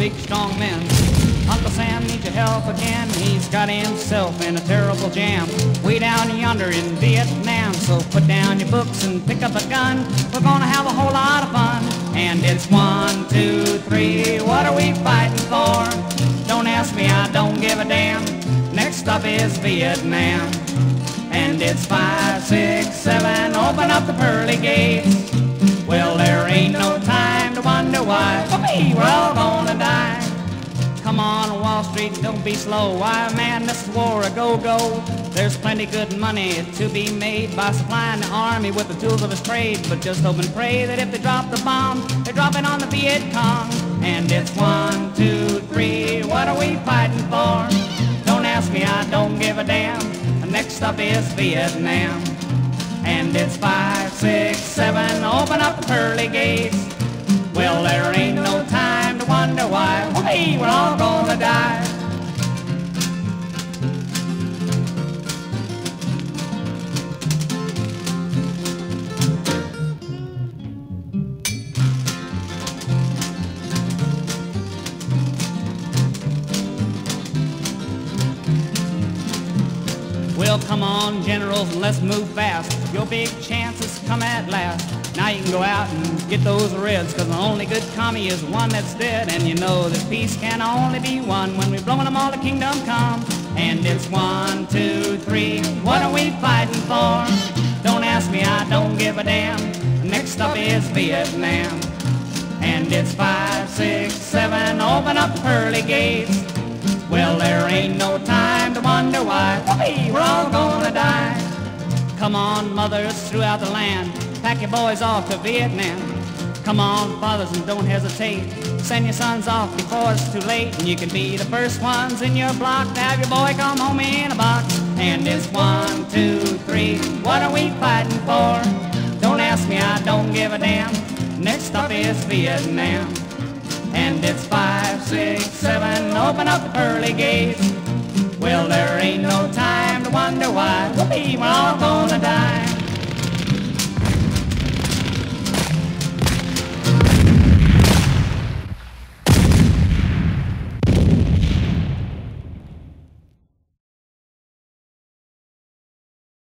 big strong men. Uncle Sam needs your help again. He's got himself in a terrible jam. Way down yonder in Vietnam. So put down your books and pick up a gun. We're gonna have a whole lot of fun. And it's one, two, three. What are we fighting for? Don't ask me, I don't give a damn. Next up is Vietnam. And it's five, six, seven. Open up the pearly gates. Well, there ain't no why. For me, we're all gonna die. Come on, Wall Street, don't be slow. Why, man, this is war a go-go. There's plenty good money to be made by supplying the army with the tools of his trade. But just hope and pray that if they drop the bomb, they drop it on the Viet Cong. And it's one, two, three, what are we fighting for? Don't ask me, I don't give a damn. Next up is Vietnam. And it's five, six, seven, open up the pearly gates. Hey, we're all Well, come on, generals, and let's move fast. Your big chances come at last. Now you can go out and get those reds, cause the only good commie is one that's dead. And you know that peace can only be won when we've blown them all to kingdom come. And it's one, two, three, what are we fighting for? Don't ask me, I don't give a damn. Next up is Vietnam. And it's five, six, seven, open up pearly gates. Well, there ain't no time wonder why. Whoopee, we're all gonna die. Come on, mothers throughout the land, pack your boys off to Vietnam. Come on, fathers, and don't hesitate. Send your sons off before it's too late. And you can be the first ones in your block to have your boy come home in a box. And it's one, two, three, what are we fighting for? Don't ask me, I don't give a damn. Next stop is Vietnam. And it's five, six, seven, open up the pearly gates. Well, there ain't no time to wonder why. Whoopee, we're all die.